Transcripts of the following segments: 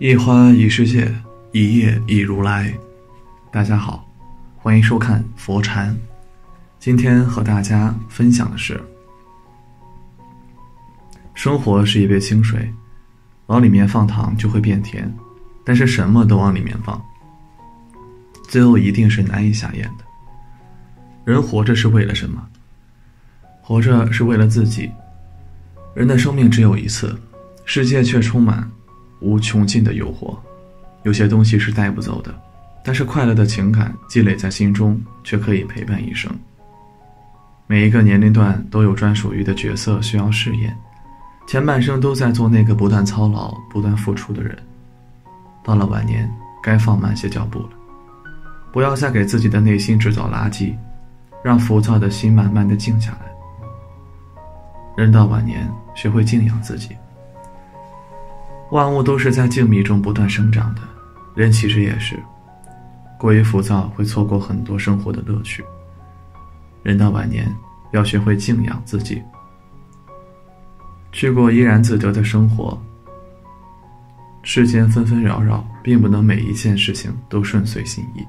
一花一世界，一叶一如来。大家好，欢迎收看佛禅。今天和大家分享的是：生活是一杯清水，往里面放糖就会变甜，但是什么都往里面放，最后一定是难以下咽的。人活着是为了什么？活着是为了自己。人的生命只有一次，世界却充满无穷尽的诱惑。有些东西是带不走的，但是快乐的情感积累在心中，却可以陪伴一生。每一个年龄段都有专属于的角色需要饰演，前半生都在做那个不断操劳、不断付出的人。到了晚年，该放慢些脚步了，不要再给自己的内心制造垃圾，让浮躁的心慢慢的静下来。人到晚年，学会静养自己。万物都是在静谧中不断生长的，人其实也是。过于浮躁会错过很多生活的乐趣。人到晚年，要学会静养自己，去过怡然自得的生活。世间纷纷扰扰，并不能每一件事情都顺遂心意，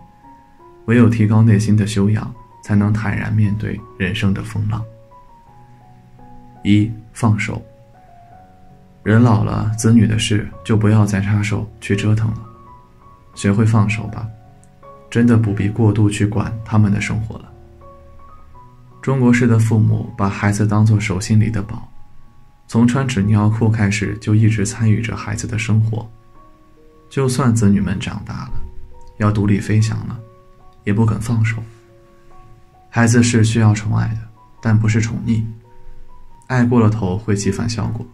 唯有提高内心的修养，才能坦然面对人生的风浪。一放手。人老了，子女的事就不要再插手去折腾了，学会放手吧，真的不必过度去管他们的生活了。中国式的父母把孩子当做手心里的宝，从穿纸尿裤开始就一直参与着孩子的生活，就算子女们长大了，要独立飞翔了，也不肯放手。孩子是需要宠爱的，但不是宠溺。爱过了头会起反效果，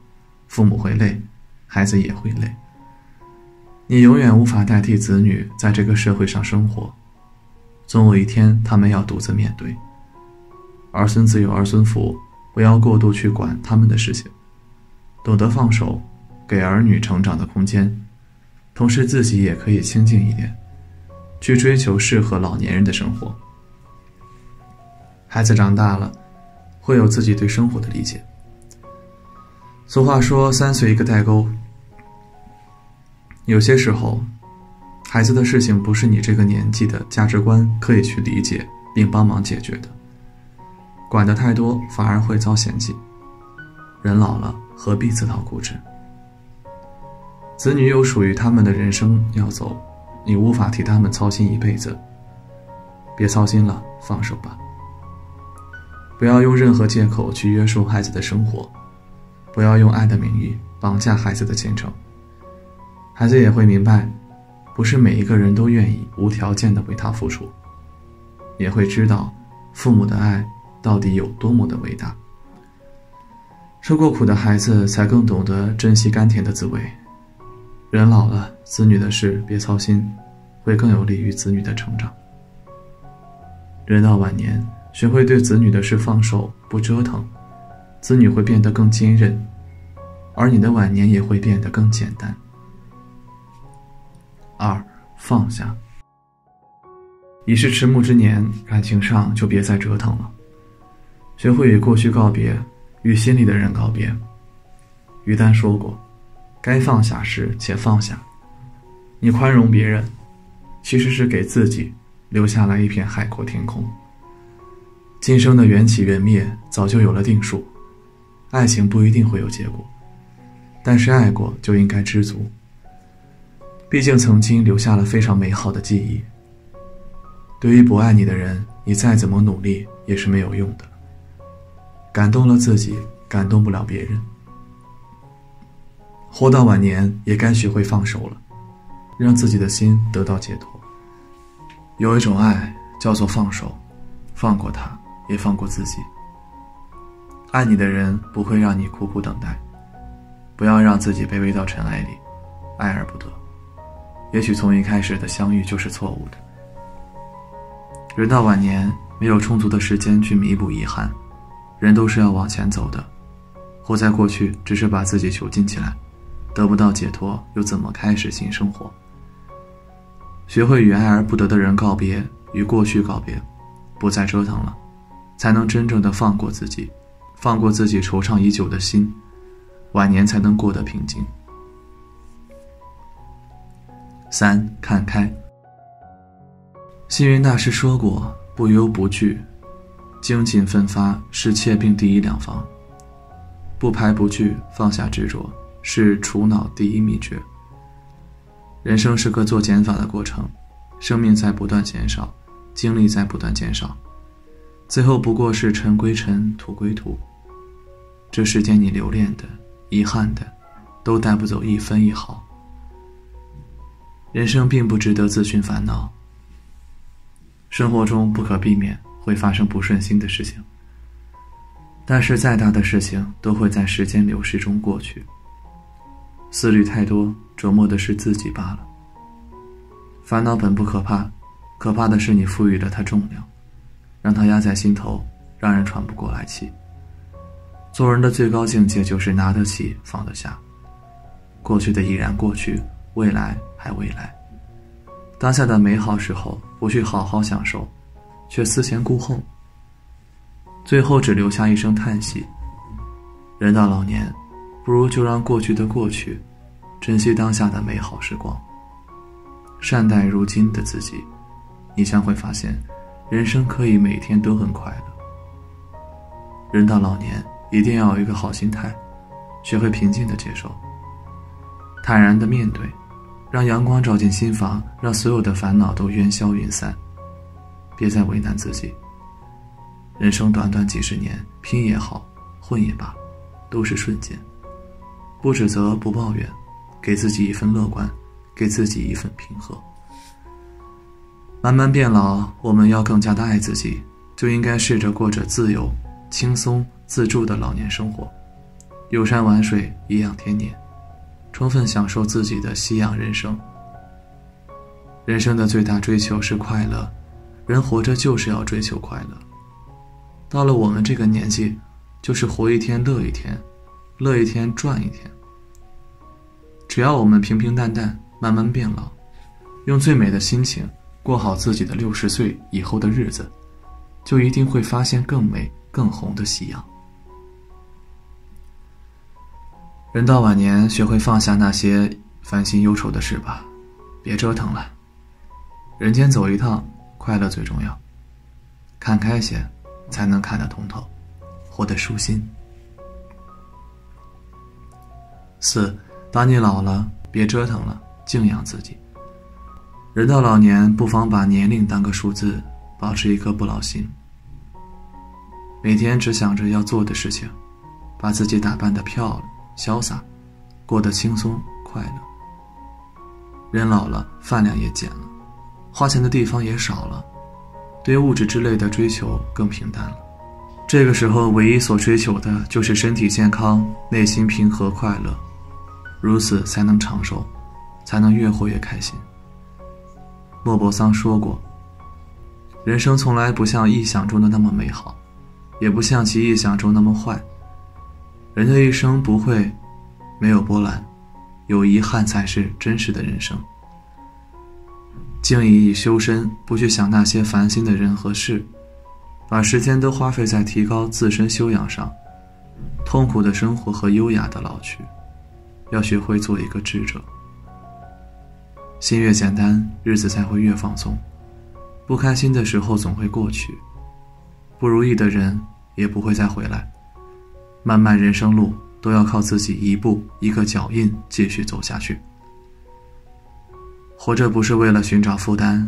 父母会累，孩子也会累。你永远无法代替子女在这个社会上生活，总有一天他们要独自面对。儿孙自有儿孙福，不要过度去管他们的事情，懂得放手，给儿女成长的空间，同时自己也可以清静一点，去追求适合老年人的生活。孩子长大了。会有自己对生活的理解。俗话说“三岁一个代沟”，有些时候，孩子的事情不是你这个年纪的价值观可以去理解并帮忙解决的。管得太多，反而会遭嫌弃。人老了，何必自讨苦吃？子女有属于他们的人生要走，你无法替他们操心一辈子。别操心了，放手吧。不要用任何借口去约束孩子的生活，不要用爱的名义绑架孩子的前程。孩子也会明白，不是每一个人都愿意无条件的为他付出，也会知道父母的爱到底有多么的伟大。受过苦的孩子才更懂得珍惜甘甜的滋味。人老了，子女的事别操心，会更有利于子女的成长。人到晚年。学会对子女的事放手不折腾，子女会变得更坚韧，而你的晚年也会变得更简单。二放下，已是迟暮之年，感情上就别再折腾了，学会与过去告别，与心里的人告别。于丹说过：“该放下时且放下。”你宽容别人，其实是给自己留下了一片海阔天空。今生的缘起缘灭早就有了定数，爱情不一定会有结果，但是爱过就应该知足。毕竟曾经留下了非常美好的记忆。对于不爱你的人，你再怎么努力也是没有用的。感动了自己，感动不了别人。活到晚年也该学会放手了，让自己的心得到解脱。有一种爱叫做放手，放过他。也放过自己。爱你的人不会让你苦苦等待，不要让自己卑微到尘埃里，爱而不得。也许从一开始的相遇就是错误的。人到晚年，没有充足的时间去弥补遗憾。人都是要往前走的，活在过去只是把自己囚禁起来，得不到解脱，又怎么开始新生活？学会与爱而不得的人告别，与过去告别，不再折腾了。才能真正的放过自己，放过自己惆怅已久的心，晚年才能过得平静。三看开。星云大师说过：“不忧不惧，精进奋发是切病第一良方；不排不拒，放下执着是除恼第一秘诀。”人生是个做减法的过程，生命在不断减少，精力在不断减少，最后不过是尘归尘，土归土。这世间你留恋的、遗憾的，都带不走一分一毫。人生并不值得自寻烦恼。生活中不可避免会发生不顺心的事情，但是再大的事情都会在时间流逝中过去。思虑太多，琢磨的是自己罢了。烦恼本不可怕，可怕的是你赋予了它重量，让它压在心头，让人喘不过来气。做人的最高境界就是拿得起，放得下。过去的已然过去，未来还未来。当下的美好时候，不去好好享受，却思前顾后，最后只留下一声叹息。人到老年，不如就让过去的过去，珍惜当下的美好时光，善待如今的自己，你将会发现，人生可以每天都很快乐。人到老年，一定要有一个好心态，学会平静的接受，坦然的面对。让阳光照进心房，让所有的烦恼都烟消云散。别再为难自己。人生短短几十年，拼也好，混也罢，都是瞬间。不指责，不抱怨，给自己一份乐观，给自己一份平和。慢慢变老，我们要更加的爱自己，就应该试着过着自由、轻松、自助的老年生活，游山玩水，颐养天年。充分享受自己的夕阳人生。人生的最大追求是快乐，人活着就是要追求快乐。到了我们这个年纪，就是活一天乐一天，乐一天赚一天。只要我们平平淡淡，慢慢变老，用最美的心情过好自己的六十岁以后的日子，就一定会发现更美、更红的夕阳。人到晚年，学会放下那些烦心忧愁的事吧，别折腾了。人间走一趟，快乐最重要。看开些，才能看得通透，活得舒心。四，当你老了，别折腾了，静养自己。人到老年，不妨把年龄当个数字，保持一颗不老心。每天只想着要做的事情，把自己打扮的漂亮。潇洒，过得轻松快乐。人老了，饭量也减了，花钱的地方也少了，对物质之类的追求更平淡了。这个时候，唯一所追求的就是身体健康，内心平和快乐，如此才能长寿，才能越活越开心。莫泊桑说过：“人生从来不像臆想中的那么美好，也不像其臆想中那么坏。”人的一生不会没有波澜，有遗憾才是真实的人生。静以以修身，不去想那些烦心的人和事，把时间都花费在提高自身修养上。痛苦的生活和优雅的老去，要学会做一个智者。心越简单，日子才会越放松。不开心的时候总会过去，不如意的人也不会再回来。漫漫人生路，都要靠自己一步一个脚印继续走下去。活着不是为了寻找负担，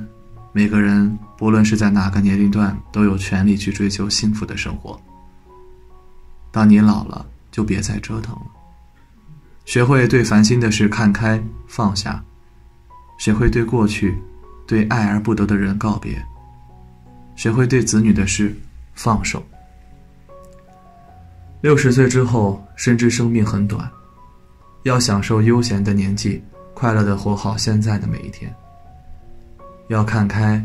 每个人不论是在哪个年龄段，都有权利去追求幸福的生活。当你老了，就别再折腾了，学会对烦心的事看开放下，学会对过去、对爱而不得的人告别，学会对子女的事放手。六十岁之后，深知生命很短，要享受悠闲的年纪，快乐的活好现在的每一天。要看开，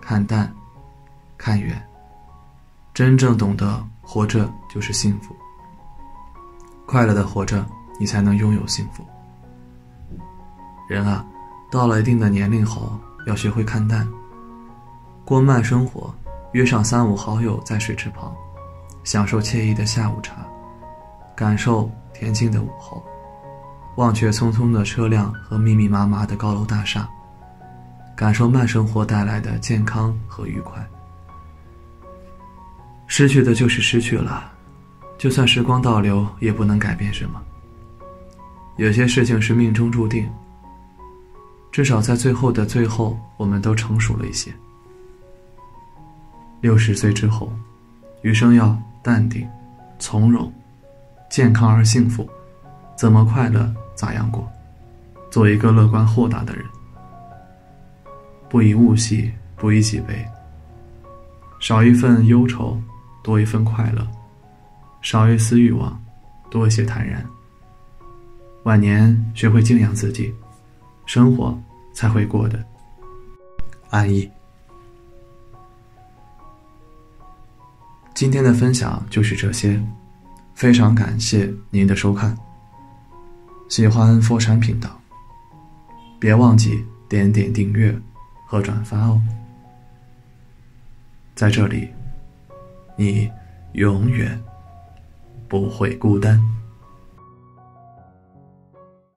看淡，看远，真正懂得活着就是幸福。快乐的活着，你才能拥有幸福。人啊，到了一定的年龄后，要学会看淡，过慢生活，约上三五好友在水池旁。享受惬意的下午茶，感受恬静的午后，忘却匆匆的车辆和密密麻麻的高楼大厦，感受慢生活带来的健康和愉快。失去的就是失去了，就算时光倒流，也不能改变什么。有些事情是命中注定，至少在最后的最后，我们都成熟了一些。六十岁之后，余生要淡定、从容、健康而幸福，怎么快乐咋样过，做一个乐观豁达的人，不以物喜，不以己悲，少一份忧愁。多一份快乐，少一丝欲望，多一些坦然。晚年学会静养自己，生活才会过得安逸。今天的分享就是这些，非常感谢您的收看。喜欢佛山频道，别忘记点点订阅和转发哦。在这里。你永远不会孤单。